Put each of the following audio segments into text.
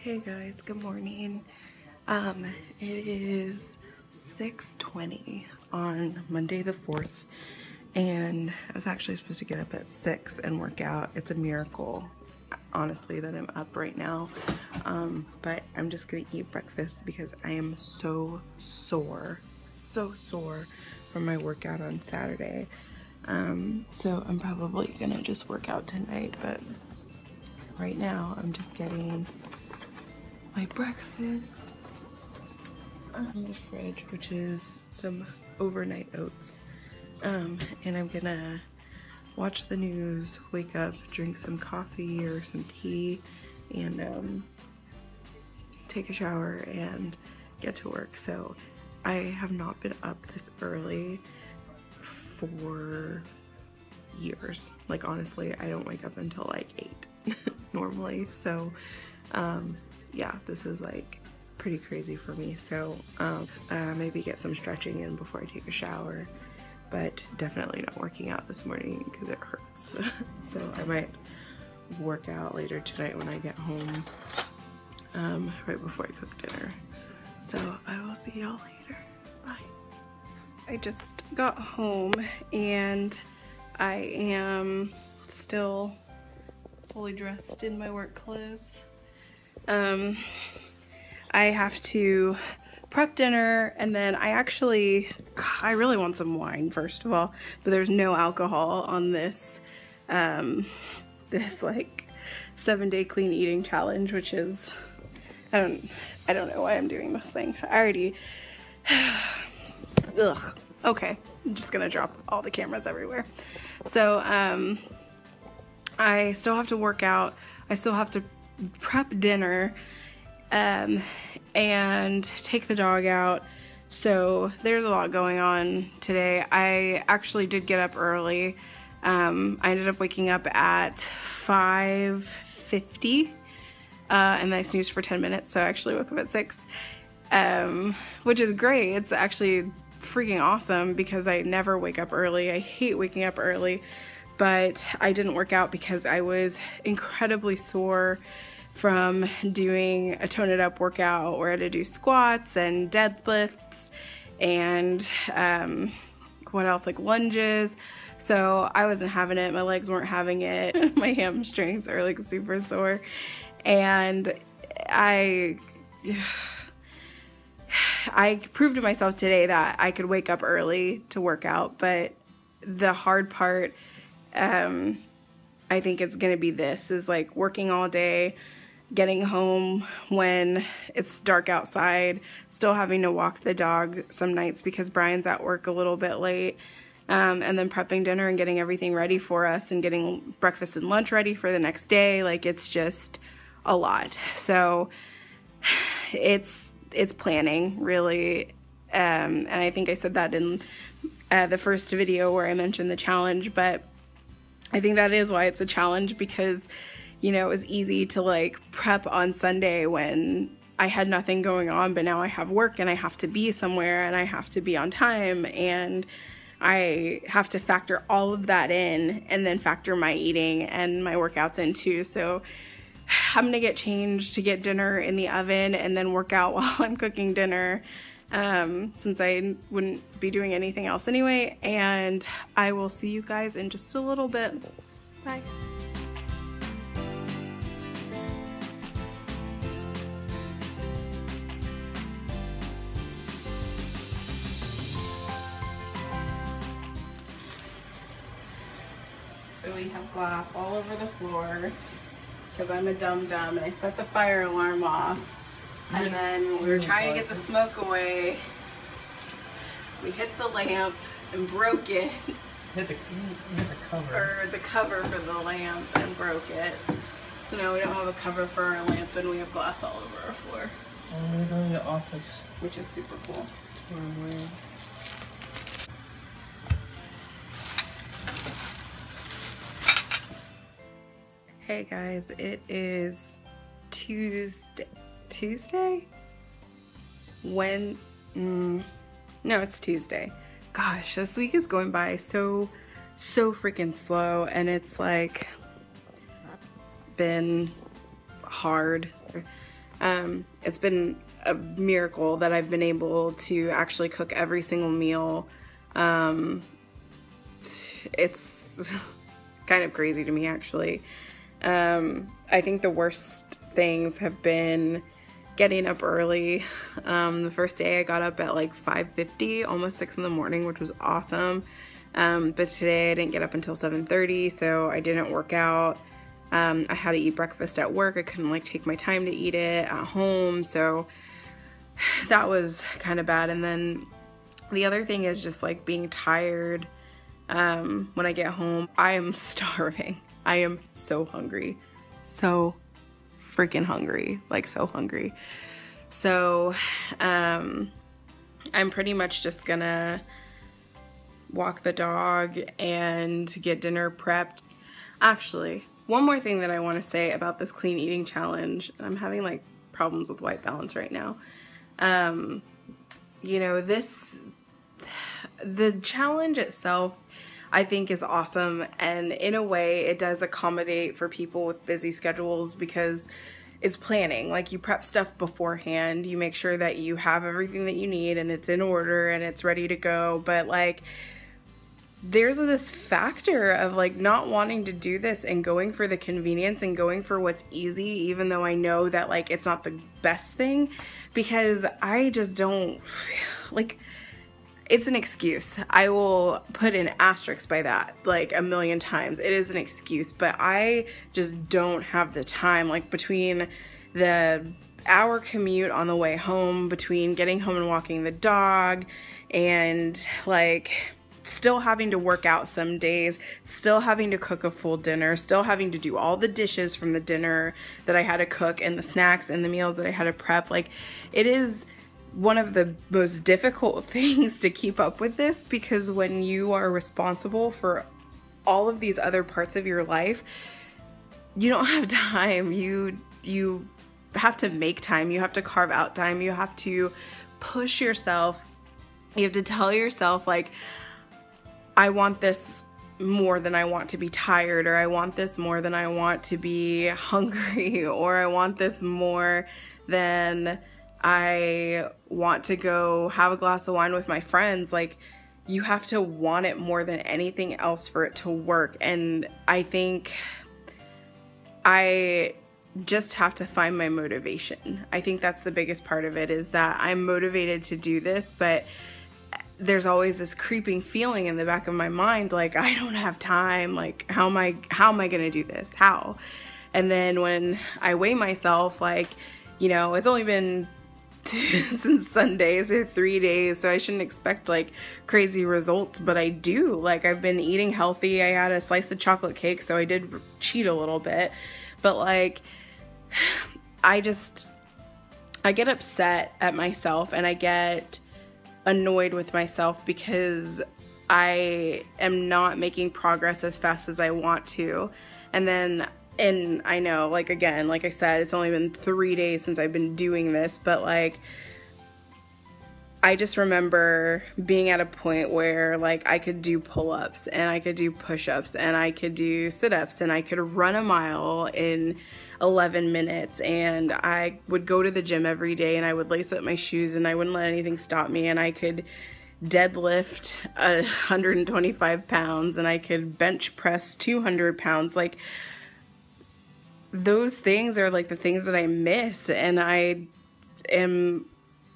Hey guys, good morning. Um, it is 6.20 on Monday the 4th and I was actually supposed to get up at 6 and work out. It's a miracle, honestly, that I'm up right now. Um, but I'm just gonna eat breakfast because I am so sore, so sore from my workout on Saturday. Um, so I'm probably gonna just work out tonight, but right now I'm just getting my breakfast in the fridge, which is some overnight oats. Um, and I'm gonna watch the news, wake up, drink some coffee or some tea, and um, take a shower and get to work. So I have not been up this early for years. Like honestly, I don't wake up until like 8 normally. So um, yeah, this is like pretty crazy for me. So um, uh, maybe get some stretching in before I take a shower, but definitely not working out this morning because it hurts. so I might work out later tonight when I get home, um, right before I cook dinner. So I will see y'all later. Bye. I just got home and I am still fully dressed in my work clothes. Um, I have to prep dinner and then I actually, I really want some wine first of all, but there's no alcohol on this, um, this like seven day clean eating challenge, which is, I don't, I don't know why I'm doing this thing. I already, ugh, okay. I'm just gonna drop all the cameras everywhere. So, um, I still have to work out. I still have to prep dinner um, and take the dog out. So there's a lot going on today. I actually did get up early. Um, I ended up waking up at 5.50 uh, and I snoozed for 10 minutes, so I actually woke up at 6, um, which is great. It's actually freaking awesome because I never wake up early. I hate waking up early, but I didn't work out because I was incredibly sore from doing a tone it up workout where I had to do squats and deadlifts and um, what else like lunges. So I wasn't having it. My legs weren't having it. My hamstrings are like super sore. And I I proved to myself today that I could wake up early to work out but the hard part um, I think it's gonna be this is like working all day getting home when it's dark outside, still having to walk the dog some nights because Bryan's at work a little bit late, um, and then prepping dinner and getting everything ready for us and getting breakfast and lunch ready for the next day. Like it's just a lot. So it's it's planning really, um, and I think I said that in uh, the first video where I mentioned the challenge, but I think that is why it's a challenge because you know, it was easy to like prep on Sunday when I had nothing going on, but now I have work and I have to be somewhere and I have to be on time and I have to factor all of that in and then factor my eating and my workouts in too. So I'm gonna get changed to get dinner in the oven and then work out while I'm cooking dinner um, since I wouldn't be doing anything else anyway. And I will see you guys in just a little bit. Bye. So we have glass all over the floor because I'm a dum dum and I set the fire alarm off. And then we were trying to get the smoke away. We hit the lamp and broke it. Hit the, hit the cover. Or the cover for the lamp and broke it. So now we don't have a cover for our lamp and we have glass all over our floor. And we're going to the office. Which is super cool. Hey guys, it is Tuesday. Tuesday? When? Mm, no, it's Tuesday. Gosh, this week is going by so, so freaking slow, and it's like been hard. Um, it's been a miracle that I've been able to actually cook every single meal. Um, it's kind of crazy to me, actually. Um, I think the worst things have been getting up early. Um, the first day I got up at like 5.50, almost 6 in the morning, which was awesome. Um, but today I didn't get up until 7.30, so I didn't work out. Um, I had to eat breakfast at work. I couldn't like take my time to eat it at home. So that was kind of bad. And then the other thing is just like being tired um, when I get home. I am starving. I am so hungry. So freaking hungry. Like so hungry. So um, I'm pretty much just gonna walk the dog and get dinner prepped. Actually, one more thing that I want to say about this clean eating challenge, I'm having like problems with white balance right now. Um, you know, this, the challenge itself, I think is awesome. And in a way, it does accommodate for people with busy schedules because it's planning. Like you prep stuff beforehand, you make sure that you have everything that you need and it's in order and it's ready to go. But like, there's this factor of like not wanting to do this and going for the convenience and going for what's easy even though I know that like it's not the best thing because I just don't feel like it's an excuse. I will put an asterisk by that like a million times. It is an excuse, but I just don't have the time like between the hour commute on the way home between getting home and walking the dog and like still having to work out some days, still having to cook a full dinner, still having to do all the dishes from the dinner that I had to cook and the snacks and the meals that I had to prep. Like, it is one of the most difficult things to keep up with this because when you are responsible for all of these other parts of your life, you don't have time. You, you, have to make time, you have to carve out time, you have to push yourself. You have to tell yourself, like, I want this more than I want to be tired, or I want this more than I want to be hungry, or I want this more than I want to go have a glass of wine with my friends. Like, you have to want it more than anything else for it to work. And I think I just have to find my motivation. I think that's the biggest part of it is that I'm motivated to do this, but there's always this creeping feeling in the back of my mind like I don't have time like how am I how am I going to do this how and then when I weigh myself like you know it's only been since Sunday so 3 days so I shouldn't expect like crazy results but I do. Like I've been eating healthy. I had a slice of chocolate cake so I did cheat a little bit. But like I just I get upset at myself and I get annoyed with myself because I am not making progress as fast as I want to. And then, and I know, like, again, like I said, it's only been three days since I've been doing this, but like, I just remember being at a point where like I could do pull-ups and I could do push-ups and I could do sit-ups and I could run a mile in 11 minutes and I would go to the gym every day and I would lace up my shoes and I wouldn't let anything stop me and I could deadlift 125 pounds and I could bench press 200 pounds. Like those things are like the things that I miss and I am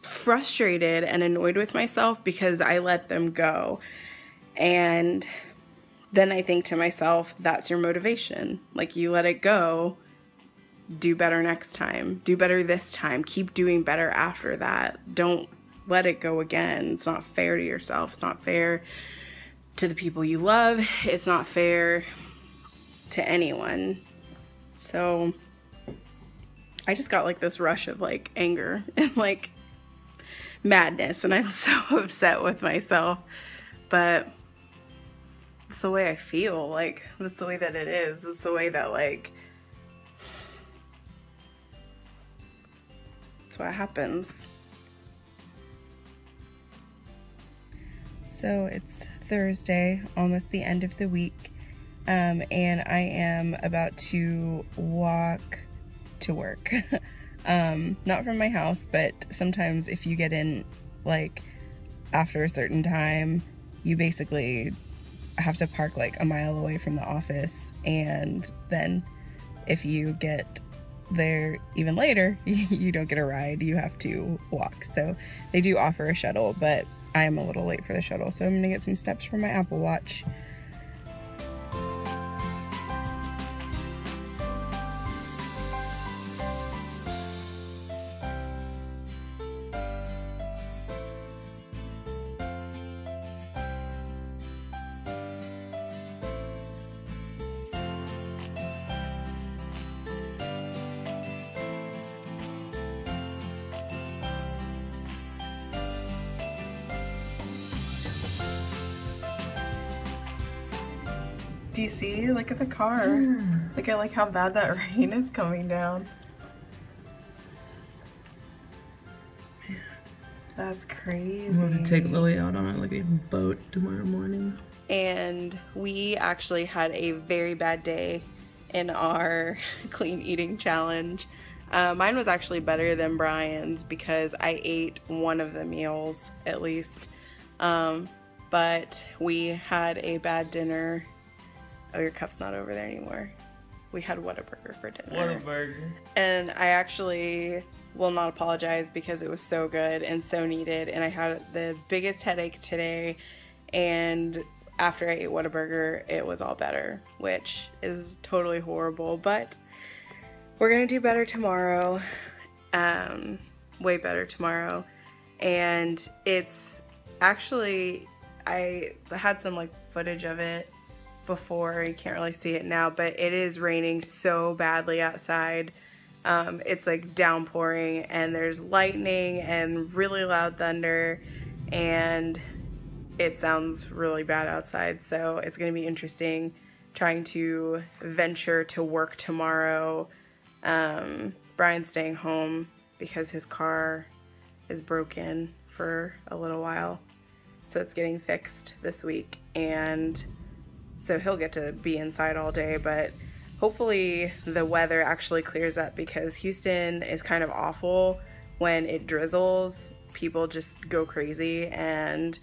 frustrated and annoyed with myself because I let them go and then I think to myself that's your motivation like you let it go do better next time, do better this time, keep doing better after that. Don't let it go again. It's not fair to yourself. It's not fair to the people you love. It's not fair to anyone. So I just got like this rush of like anger and like madness and I'm so upset with myself. But it's the way I feel. Like that's the way that it is. It's the way that like That's what happens. So it's Thursday, almost the end of the week, um, and I am about to walk to work. Um, not from my house, but sometimes if you get in like after a certain time, you basically have to park like a mile away from the office and then if you get there even later, you don't get a ride, you have to walk. So they do offer a shuttle, but I am a little late for the shuttle, so I'm gonna get some steps from my Apple Watch. Do you see? Look at the car. Look at like how bad that rain is coming down. That's crazy. I'm going to take Lily out on a, like a boat tomorrow morning. and we actually had a very bad day in our clean eating challenge. Uh, mine was actually better than Bryan's because I ate one of the meals at least. Um, but we had a bad dinner. Oh, your cup's not over there anymore. We had Whataburger for dinner. Whataburger. And I actually will not apologize because it was so good and so needed. And I had the biggest headache today. And after I ate Whataburger, it was all better, which is totally horrible. But we're going to do better tomorrow. Um, way better tomorrow. And it's actually, I had some like footage of it before. You can't really see it now, but it is raining so badly outside. Um, it's like downpouring and there's lightning and really loud thunder and it sounds really bad outside. So it's going to be interesting trying to venture to work tomorrow. Um, Bryan's staying home because his car is broken for a little while. So it's getting fixed this week and so he'll get to be inside all day, but hopefully the weather actually clears up because Houston is kind of awful when it drizzles. People just go crazy and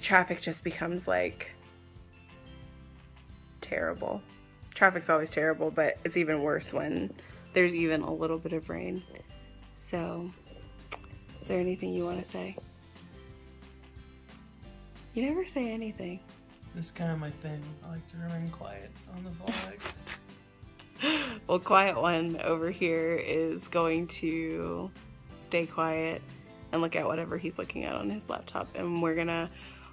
traffic just becomes like terrible. Traffic's always terrible, but it's even worse when there's even a little bit of rain. So, is there anything you want to say? You never say anything. This is kind of my thing. I like to remain quiet on the vlogs. well, quiet one over here is going to stay quiet and look at whatever he's looking at on his laptop. And we're gonna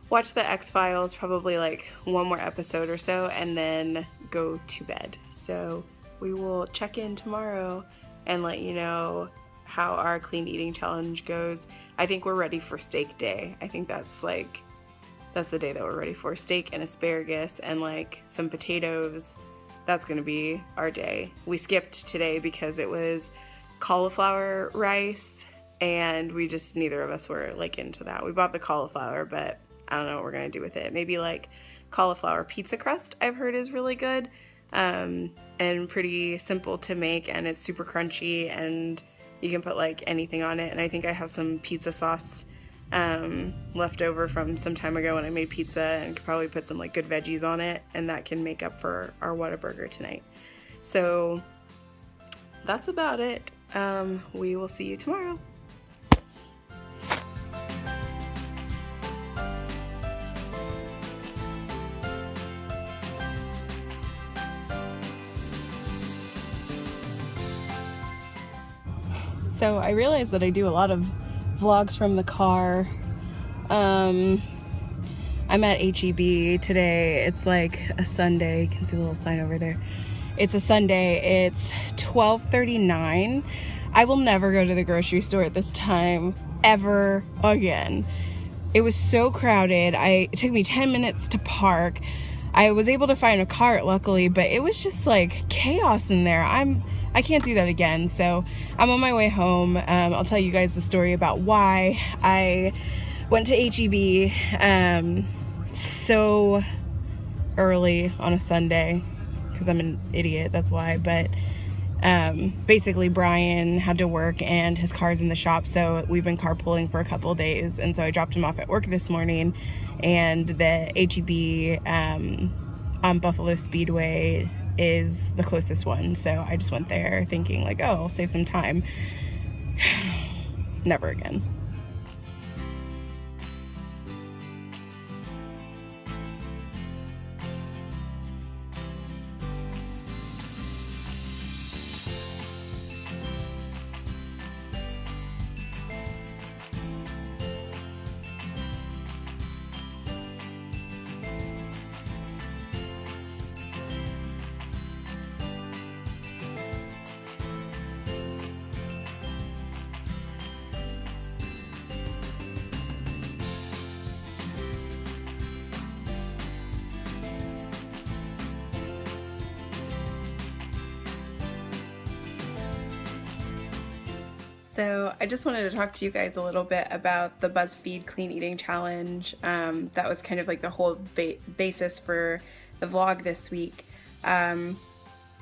watch the X Files, probably like one more episode or so, and then go to bed. So we will check in tomorrow and let you know how our clean eating challenge goes. I think we're ready for steak day. I think that's like that's the day that we're ready for steak and asparagus and like some potatoes. That's gonna be our day. We skipped today because it was cauliflower rice and we just neither of us were like into that. We bought the cauliflower, but I don't know what we're gonna do with it. Maybe like cauliflower pizza crust I've heard is really good um, and pretty simple to make and it's super crunchy and you can put like anything on it and I think I have some pizza sauce um, left over from some time ago when I made pizza and could probably put some like good veggies on it and that can make up for our Whataburger tonight. So that's about it. Um, we will see you tomorrow. So I realized that I do a lot of vlogs from the car. Um, I'm at HEB today. It's like a Sunday. You can see the little sign over there. It's a Sunday. It's 12:39. I will never go to the grocery store at this time ever again. It was so crowded. I it took me 10 minutes to park. I was able to find a cart luckily, but it was just like chaos in there. I'm I can't do that again. So I'm on my way home. Um, I'll tell you guys the story about why I went to HEB um, so early on a Sunday because I'm an idiot. That's why. But um, basically Bryan had to work and his car's in the shop, so we've been carpooling for a couple days. And so I dropped him off at work this morning, and the HEB um, on Buffalo Speedway is the closest one. So I just went there thinking like, oh, I'll save some time. Never again. So I just wanted to talk to you guys a little bit about the BuzzFeed Clean Eating Challenge. Um, that was kind of like the whole basis for the vlog this week. Um,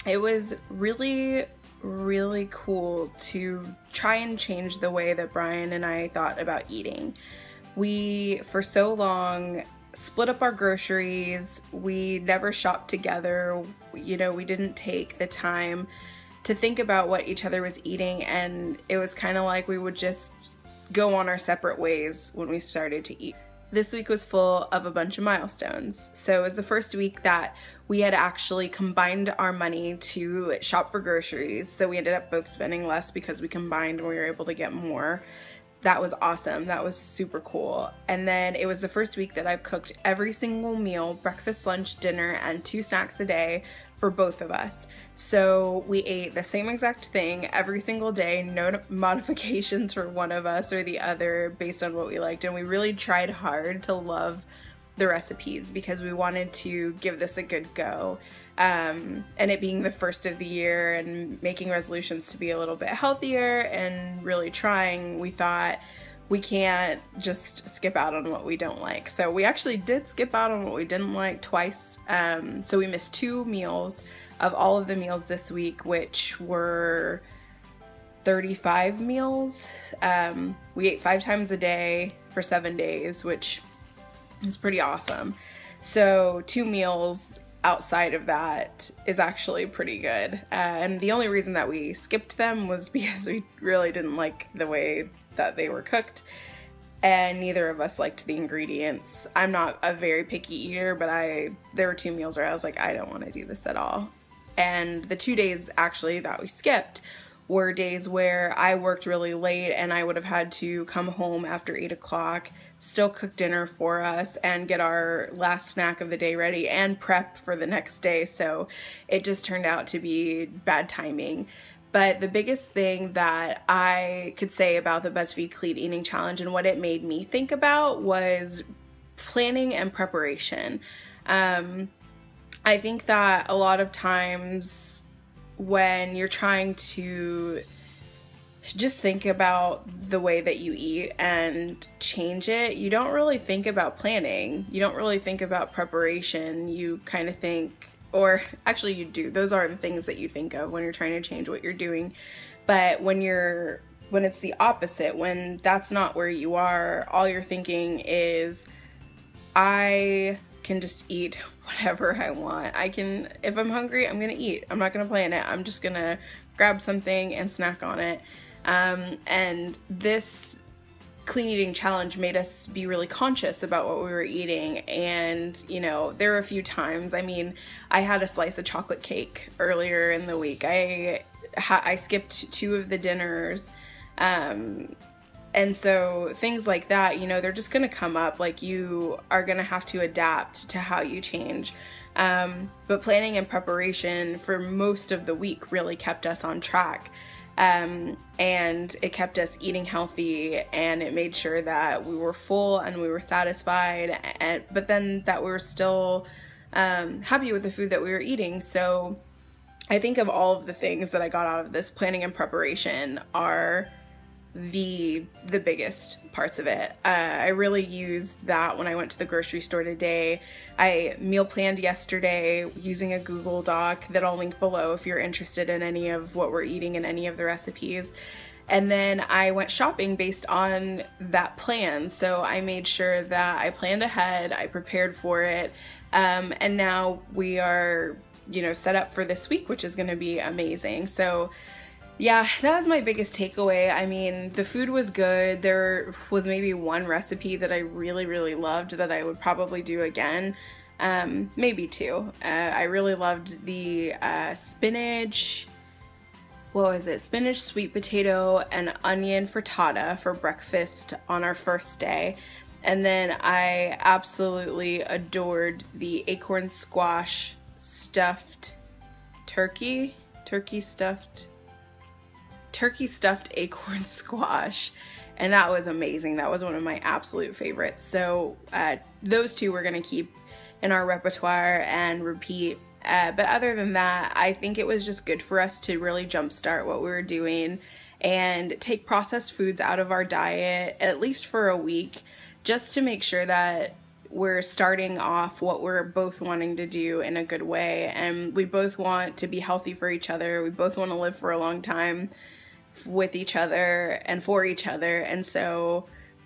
it was really, really cool to try and change the way that Bryan and I thought about eating. We, for so long, split up our groceries. We never shopped together. You know, we didn't take the time to think about what each other was eating and it was kind of like we would just go on our separate ways when we started to eat. This week was full of a bunch of milestones. So it was the first week that we had actually combined our money to shop for groceries. So we ended up both spending less because we combined and we were able to get more. That was awesome. That was super cool. And then it was the first week that I've cooked every single meal, breakfast, lunch, dinner, and two snacks a day for both of us. So we ate the same exact thing every single day, no modifications for one of us or the other based on what we liked. And we really tried hard to love the recipes because we wanted to give this a good go. Um, and it being the first of the year and making resolutions to be a little bit healthier and really trying, we thought we can't just skip out on what we don't like. So we actually did skip out on what we didn't like twice. Um, so we missed two meals of all of the meals this week, which were 35 meals. Um, we ate five times a day for seven days, which is pretty awesome. So two meals outside of that is actually pretty good. Uh, and the only reason that we skipped them was because we really didn't like the way that they were cooked and neither of us liked the ingredients. I'm not a very picky eater, but I there were two meals where I was like, I don't want to do this at all. And the two days actually that we skipped were days where I worked really late and I would have had to come home after 8 o'clock, still cook dinner for us, and get our last snack of the day ready and prep for the next day. So it just turned out to be bad timing. But the biggest thing that I could say about the BuzzFeed Clean Eating Challenge and what it made me think about was planning and preparation. Um, I think that a lot of times when you're trying to just think about the way that you eat and change it, you don't really think about planning. You don't really think about preparation. You kind of think, or actually you do. Those are the things that you think of when you're trying to change what you're doing. But when you're when it's the opposite when that's not where you are all you're thinking is i can just eat whatever i want. I can if i'm hungry i'm gonna eat. I'm not gonna plan it. I'm just gonna grab something and snack on it. Um, and this clean eating challenge made us be really conscious about what we were eating. And you know there were a few times i mean i had a slice of chocolate cake earlier in the week. I i skipped two of the dinners. Um, and so things like that you know they're just going to come up. Like you are going to have to adapt to how you change. Um, but planning and preparation for most of the week really kept us on track um, and it kept us eating healthy and it made sure that we were full and we were satisfied and but then that we were still um, happy with the food that we were eating. So I think of all of the things that I got out of this planning and preparation are the the biggest parts of it. Uh, I really used that when I went to the grocery store today. I meal planned yesterday using a Google Doc that I'll link below if you're interested in any of what we're eating and any of the recipes. And then I went shopping based on that plan. So I made sure that I planned ahead, I prepared for it, um, and now we are, you know, set up for this week, which is going to be amazing. So yeah, that was my biggest takeaway. I mean, the food was good. There was maybe one recipe that I really, really loved that I would probably do again. Um, maybe two. Uh, I really loved the uh, spinach. What was it? Spinach, sweet potato, and onion frittata for breakfast on our first day. And then I absolutely adored the acorn squash stuffed turkey. Turkey stuffed turkey stuffed acorn squash and that was amazing. That was one of my absolute favorites. So uh, those two we're gonna keep in our repertoire and repeat. Uh, but other than that, I think it was just good for us to really jumpstart what we were doing and take processed foods out of our diet at least for a week just to make sure that we're starting off what we're both wanting to do in a good way and we both want to be healthy for each other we both want to live for a long time with each other and for each other. And so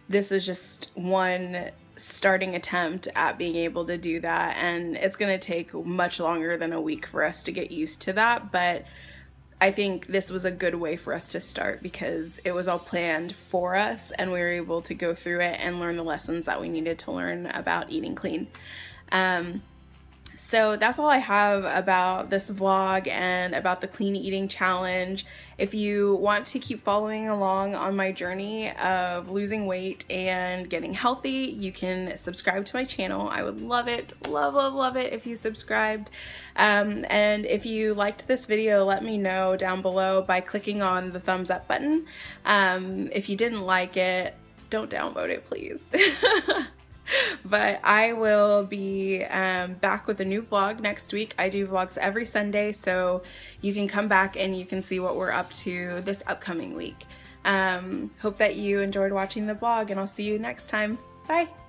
this is just one starting attempt at being able to do that. And it's going to take much longer than a week for us to get used to that. But I think this was a good way for us to start because it was all planned for us and we were able to go through it and learn the lessons that we needed to learn about eating clean. Um, so that's all I have about this vlog and about the clean eating challenge. If you want to keep following along on my journey of losing weight and getting healthy, you can subscribe to my channel. I would love it, love, love, love it if you subscribed. Um, and if you liked this video, let me know down below by clicking on the thumbs up button. Um, if you didn't like it, don't downvote it, please. but I will be um, back with a new vlog next week. I do vlogs every Sunday, so you can come back and you can see what we're up to this upcoming week. Um, hope that you enjoyed watching the vlog, and I'll see you next time. Bye!